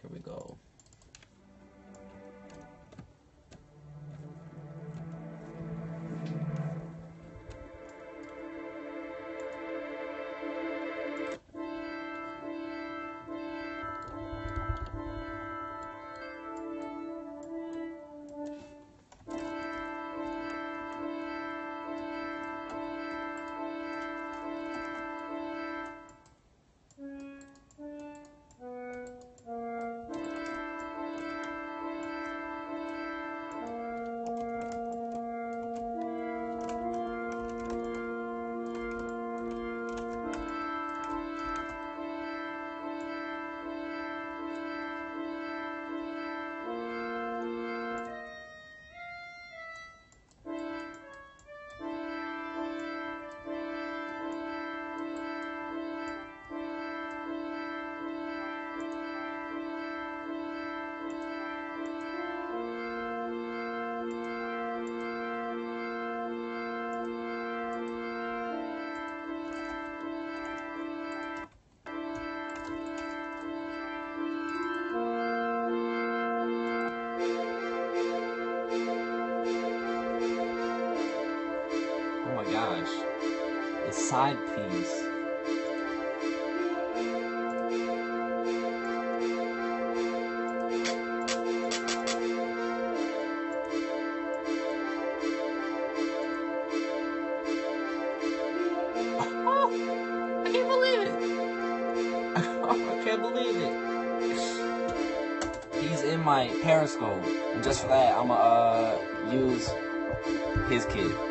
Here we go. Side piece. Oh, I can't believe it. I can't believe it. He's in my Periscope, and just for that, I'ma uh use his kid.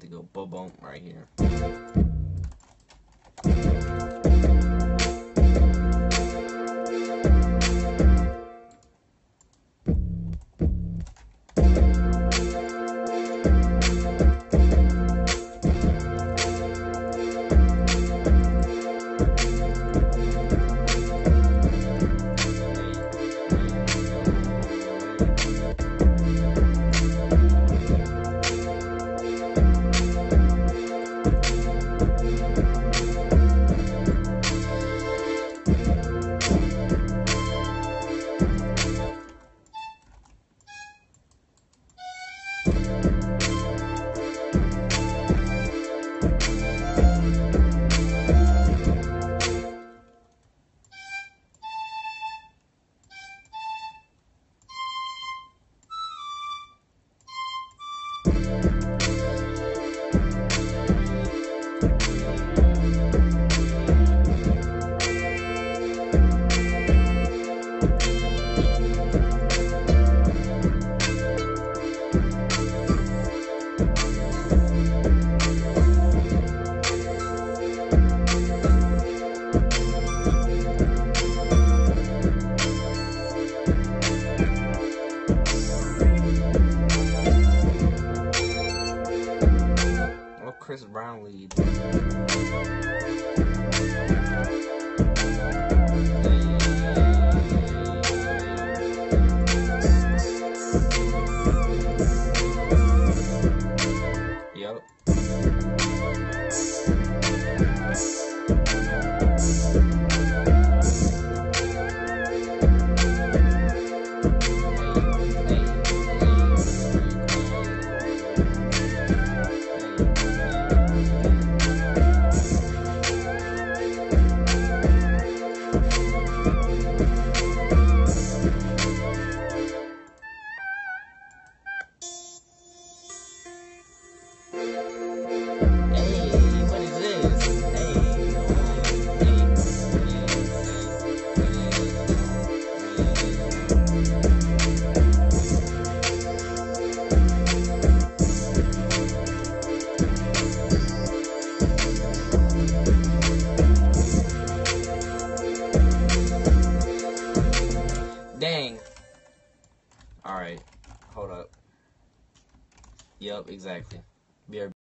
to go boom right here. Brown lead. Exactly. BRB.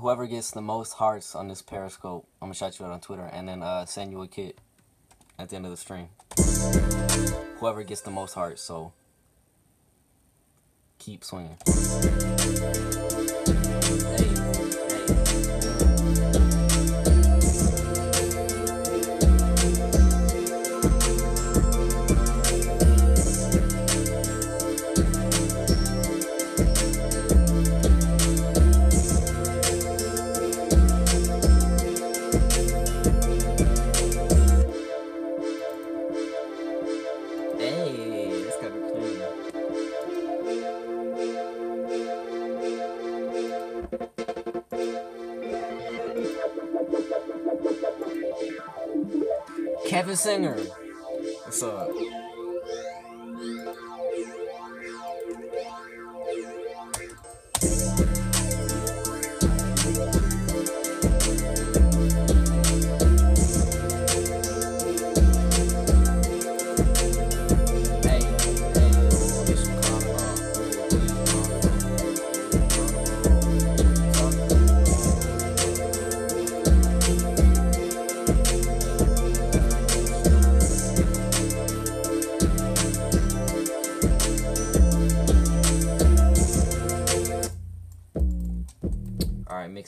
Whoever gets the most hearts on this Periscope, I'm gonna shout you out on Twitter and then uh, send you a kit at the end of the stream. Whoever gets the most hearts, so keep swinging. Hey, Kevin Singer. What's up?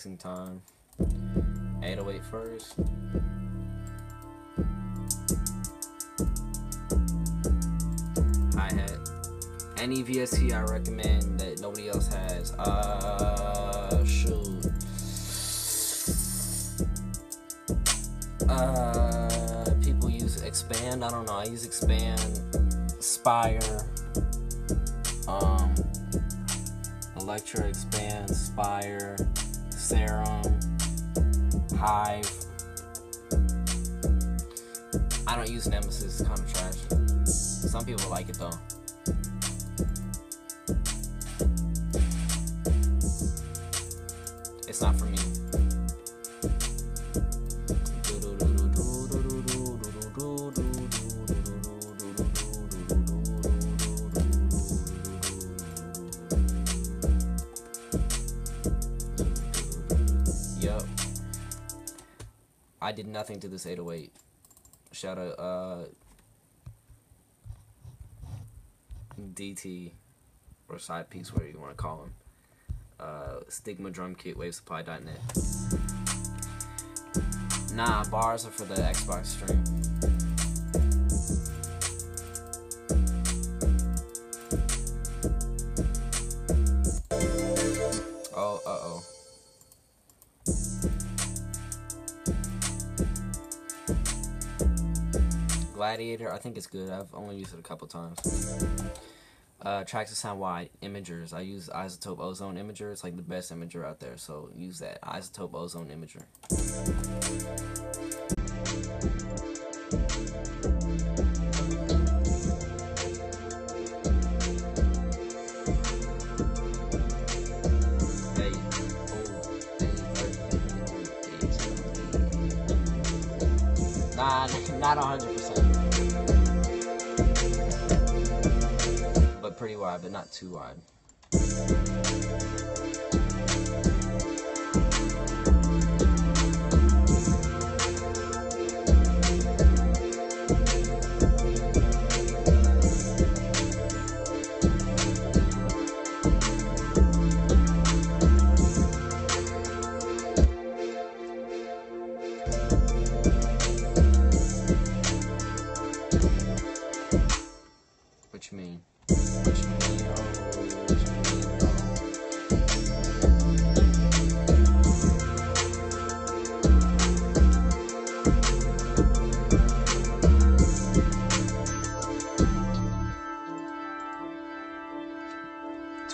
Mixing time. 808 first. Hi hat. Any VST I recommend that nobody else has. Uh, shoot. Uh, people use Xpand. I don't know. I use Xpand, Spire, um, Electra Xpand, Spire, Serum, Hive. I don't use Nemesis. It's kind of trash. Some people like it though. It's not for me. I did nothing to this 808. Shout out, uh, DT or side piece, whatever you want to call him. Uh, Stigma Drum Kit, WaveSupply.net. Nah, bars are for the Xbox stream. Gladiator, I think it's good. I've only used it a couple times. Uh, tracks of sound wide, imagers. I use iZotope Ozone Imager. It's like the best imager out there, so use that. iZotope Ozone Imager. Not 100 wide, but not too wide.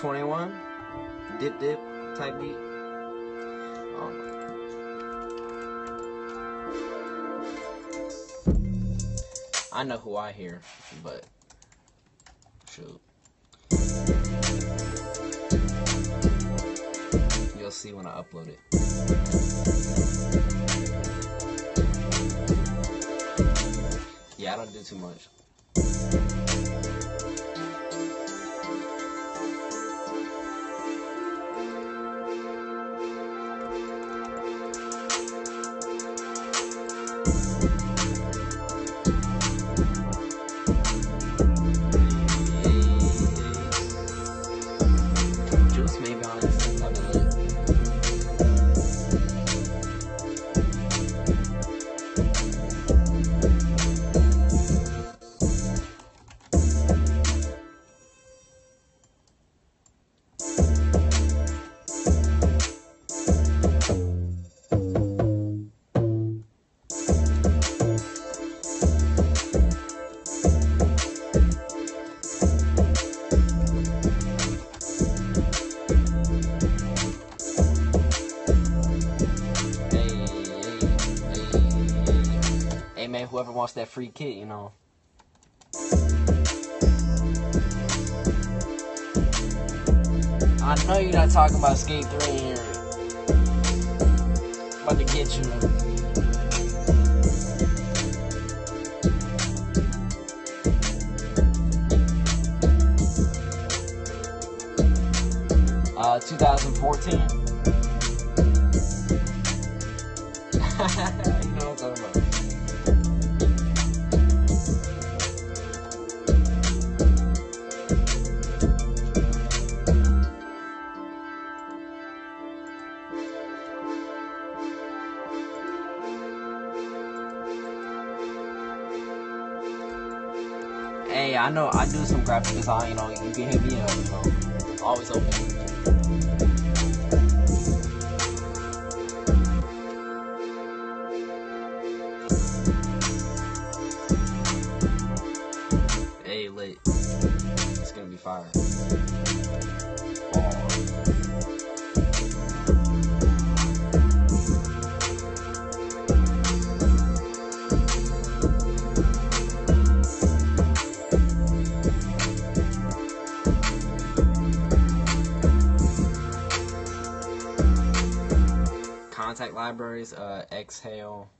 21, dip dip type beat. Um, I know who I hear, but shoot. You'll see when I upload it. Yeah, I don't do too much. That free kit, you know. I know you're not talking about Skate 3 here. About to get you. Uh, 2014. I know I do some graphic design, you know, you can hit me up, you know. Always open. Hey, lit. It's gonna be fire. Kontakt libraries, uh, Exhale,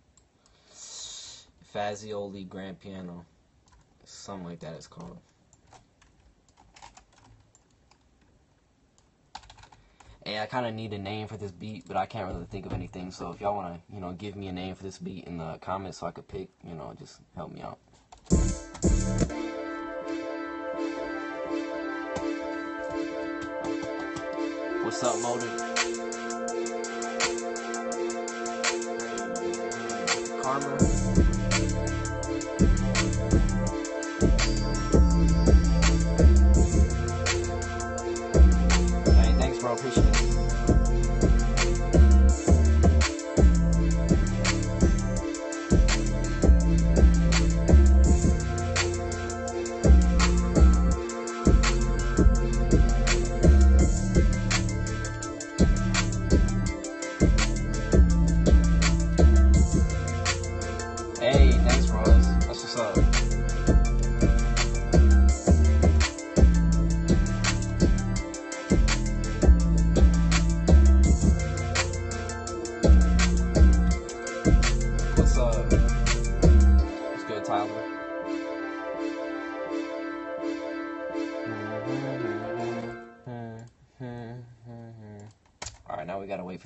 Fazioli Grand Piano. Something like that it's called. Hey, I kind of need a name for this beat, but I can't really think of anything. So if y'all want to, you know, give me a name for this beat in the comments so I could pick, you know, just help me out. What's up, Motive? karma.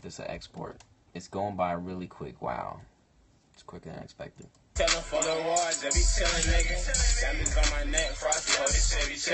This an export. It's going by really quick. Wow. It's quicker than expected.